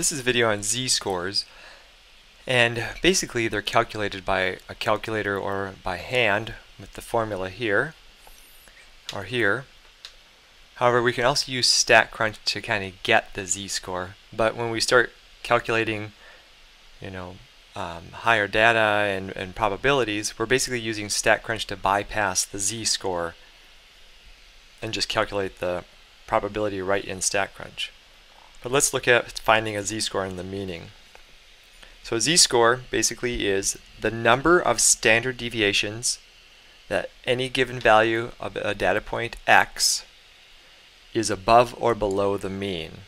This is a video on z-scores and basically they're calculated by a calculator or by hand with the formula here or here. However, we can also use StatCrunch to kind of get the z-score. But when we start calculating, you know, um, higher data and, and probabilities, we're basically using StatCrunch to bypass the z-score and just calculate the probability right in StatCrunch. But let's look at finding a z-score and the meaning. So a z-score basically is the number of standard deviations that any given value of a data point x is above or below the mean.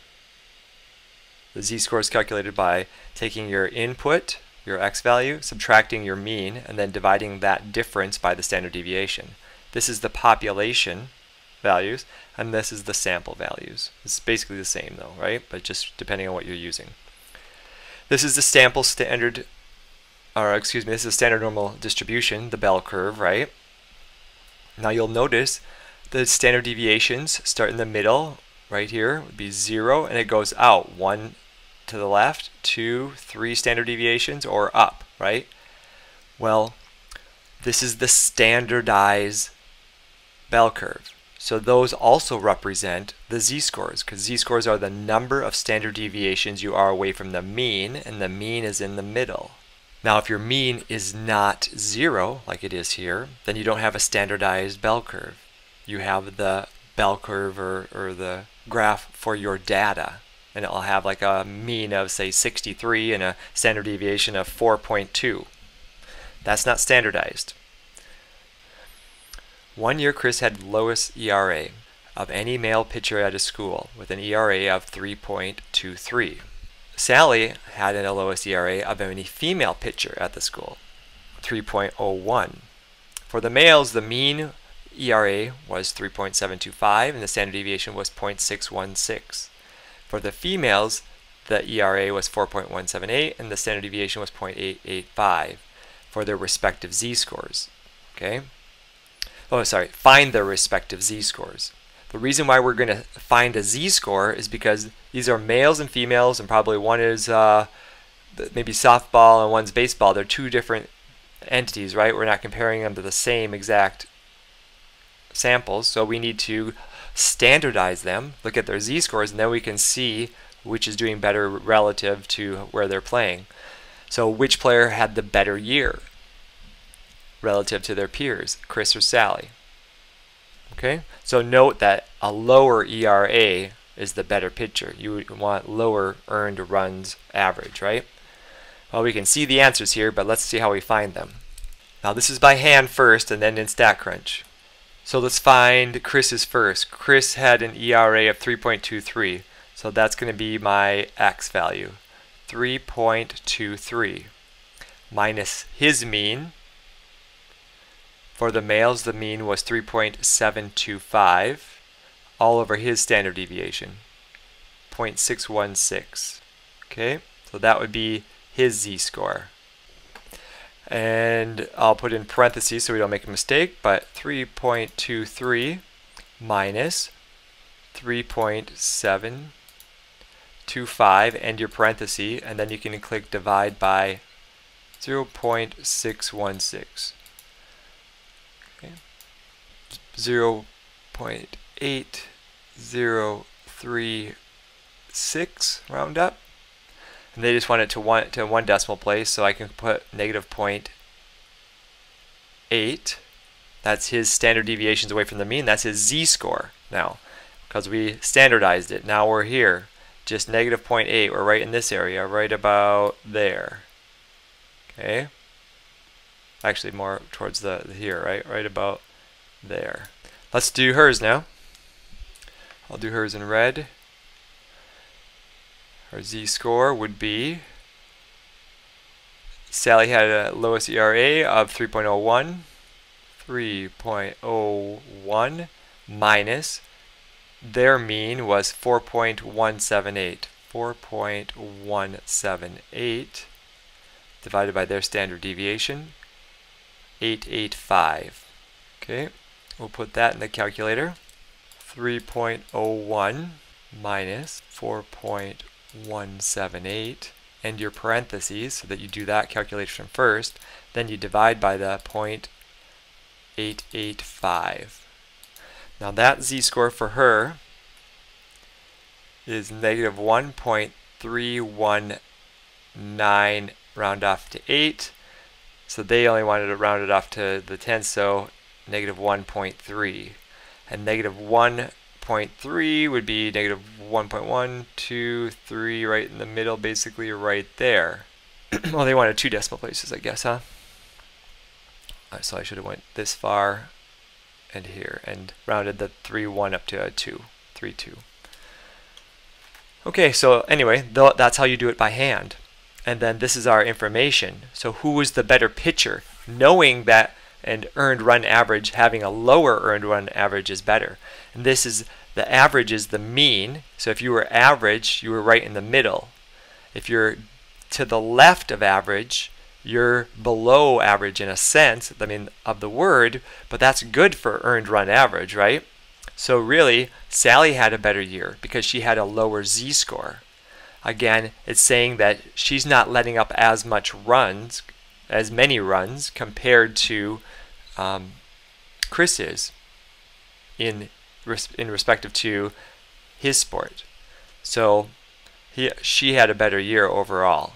The z-score is calculated by taking your input, your x value, subtracting your mean, and then dividing that difference by the standard deviation. This is the population values, and this is the sample values. It's basically the same though, right? But just depending on what you're using. This is the sample standard, or excuse me, this is standard normal distribution, the bell curve, right? Now you'll notice the standard deviations start in the middle, right here, would be zero, and it goes out, one to the left, two, three standard deviations, or up, right? Well, this is the standardized bell curve. So those also represent the z-scores because z-scores are the number of standard deviations you are away from the mean and the mean is in the middle. Now if your mean is not zero like it is here then you don't have a standardized bell curve. You have the bell curve or, or the graph for your data and it'll have like a mean of say 63 and a standard deviation of 4.2. That's not standardized. One year Chris had lowest ERA of any male pitcher at his school with an ERA of 3.23. Sally had the lowest ERA of any female pitcher at the school, 3.01. For the males, the mean ERA was 3.725 and the standard deviation was 0.616. For the females, the ERA was 4.178 and the standard deviation was 0.885 for their respective z-scores. Okay? Oh sorry, find their respective z-scores. The reason why we're going to find a z-score is because these are males and females and probably one is uh, maybe softball and one's baseball. They're two different entities, right? We're not comparing them to the same exact samples, so we need to standardize them, look at their z-scores, and then we can see which is doing better relative to where they're playing. So which player had the better year? Relative to their peers, Chris or Sally. Okay, so note that a lower ERA is the better pitcher. You would want lower earned runs average, right? Well, we can see the answers here, but let's see how we find them. Now this is by hand first and then in StatCrunch. So let's find Chris's first. Chris had an ERA of 3.23, so that's going to be my X value, 3.23, minus his mean, for the males, the mean was 3.725, all over his standard deviation, 0.616. Okay, so that would be his z-score. And I'll put in parentheses so we don't make a mistake, but 3.23 minus 3.725 and your parenthesis, and then you can click divide by 0.616. 0.8036 round up. And they just want it to one to one decimal place, so I can put negative point eight. That's his standard deviations away from the mean. That's his z-score now, because we standardized it. Now we're here, just negative 0.8. We're right in this area, right about there. Okay. Actually, more towards the, the here, right, right about there. Let's do hers now. I'll do hers in red. Her z-score would be Sally had a lowest ERA of 3.01. 3.01 minus their mean was 4.178. 4.178 divided by their standard deviation 885. Okay. We'll put that in the calculator. 3.01 minus 4.178 and your parentheses so that you do that calculation first. Then you divide by the 0.885 now that z-score for her is negative 1.319 round off to 8 so they only wanted to round it off to the 10 so negative 1.3 and negative 1.3 would be negative 1.1, 2, 3, right in the middle, basically right there. well, they wanted two decimal places, I guess, huh? Uh, so I should have went this far and here and rounded the 3, 1 up to a 2, 3, 2. Okay, so anyway, th that's how you do it by hand. And then this is our information. So who was the better pitcher? Knowing that and earned run average, having a lower earned run average is better. And this is the average is the mean. So if you were average, you were right in the middle. If you're to the left of average, you're below average in a sense, I mean, of the word, but that's good for earned run average, right? So really, Sally had a better year because she had a lower z-score. Again, it's saying that she's not letting up as much runs, as many runs, compared to um, Chris is in in respective to his sport. So he, she had a better year overall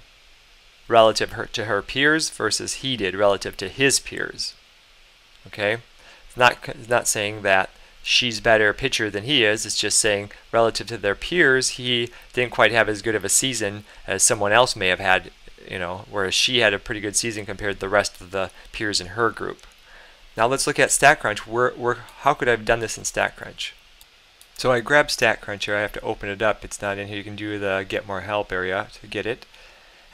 relative her, to her peers versus he did relative to his peers. Okay? It's not, it's not saying that she's better pitcher than he is. It's just saying relative to their peers, he didn't quite have as good of a season as someone else may have had, you know, whereas she had a pretty good season compared to the rest of the peers in her group. Now let's look at StatCrunch. Where, where, how could I have done this in StatCrunch? So I grab StatCrunch here. I have to open it up. It's not in here. You can do the Get More Help area to get it.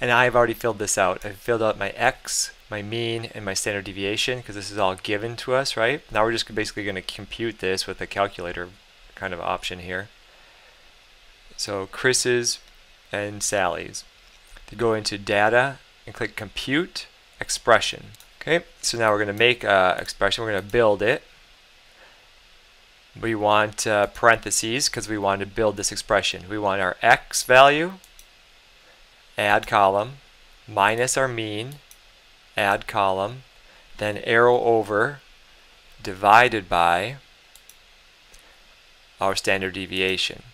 And I've already filled this out. I've filled out my X, my mean, and my standard deviation because this is all given to us, right? Now we're just basically going to compute this with a calculator kind of option here. So Chris's and Sally's. To go into Data and click Compute Expression. Okay, so now we're going to make an expression. We're going to build it. We want uh, parentheses because we want to build this expression. We want our x value, add column, minus our mean, add column, then arrow over, divided by our standard deviation,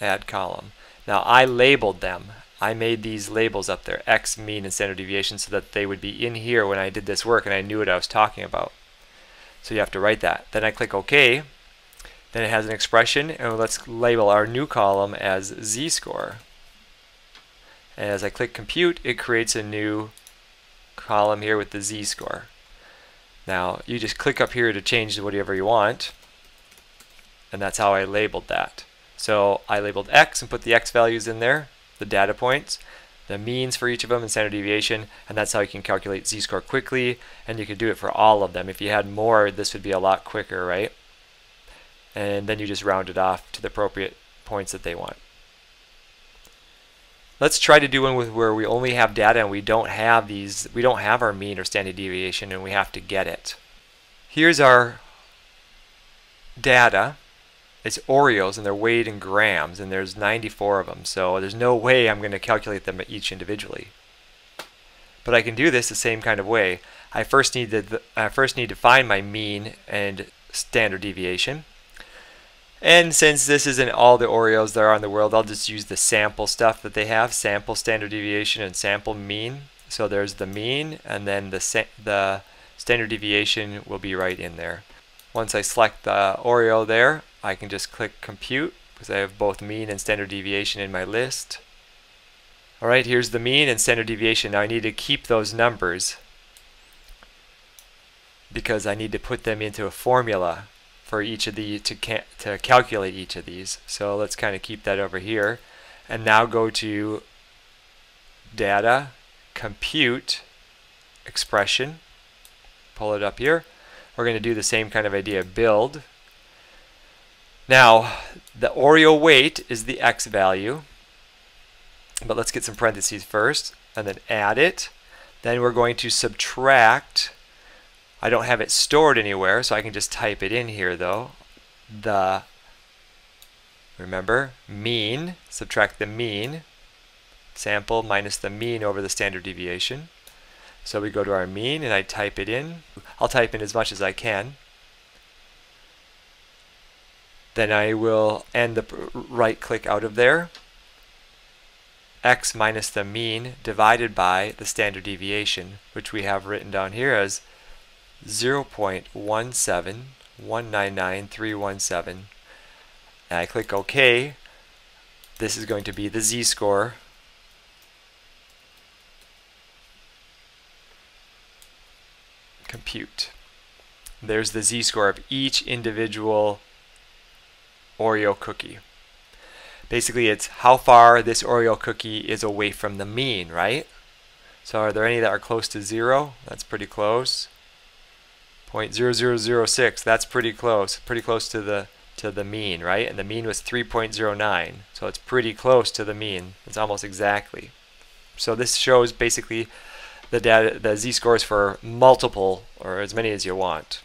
add column. Now I labeled them. I made these labels up there, x, mean, and standard deviation, so that they would be in here when I did this work and I knew what I was talking about. So you have to write that. Then I click OK. Then it has an expression, and let's label our new column as z-score. And as I click compute, it creates a new column here with the z-score. Now, you just click up here to change whatever you want, and that's how I labeled that. So I labeled x and put the x values in there, the data points, the means for each of them and standard deviation, and that's how you can calculate z-score quickly, and you could do it for all of them. If you had more, this would be a lot quicker, right? And then you just round it off to the appropriate points that they want. Let's try to do one with where we only have data and we don't have these, we don't have our mean or standard deviation and we have to get it. Here's our data it's Oreos and they're weighed in grams and there's 94 of them so there's no way I'm going to calculate them each individually. But I can do this the same kind of way. I first need to I first need to find my mean and standard deviation. And since this isn't all the Oreos there are in the world I'll just use the sample stuff that they have sample standard deviation and sample mean. So there's the mean and then the the standard deviation will be right in there. Once I select the Oreo there I can just click compute because I have both mean and standard deviation in my list. Alright, here's the mean and standard deviation. Now I need to keep those numbers because I need to put them into a formula for each of the to ca to calculate each of these. So let's kind of keep that over here and now go to data compute expression pull it up here we're going to do the same kind of idea build now, the Oreo weight is the x value, but let's get some parentheses first, and then add it. Then we're going to subtract, I don't have it stored anywhere, so I can just type it in here though, the Remember, mean, subtract the mean, sample minus the mean over the standard deviation. So we go to our mean and I type it in. I'll type in as much as I can. Then I will end the right click out of there. x minus the mean divided by the standard deviation, which we have written down here as 0.17199,317. And I click OK. This is going to be the z-score compute. There's the z-score of each individual Oreo cookie. Basically, it's how far this Oreo cookie is away from the mean, right? So are there any that are close to zero? That's pretty close. 0.0006, that's pretty close, pretty close to the to the mean, right? And the mean was 3.09, so it's pretty close to the mean. It's almost exactly. So this shows basically the data, the z-scores for multiple or as many as you want.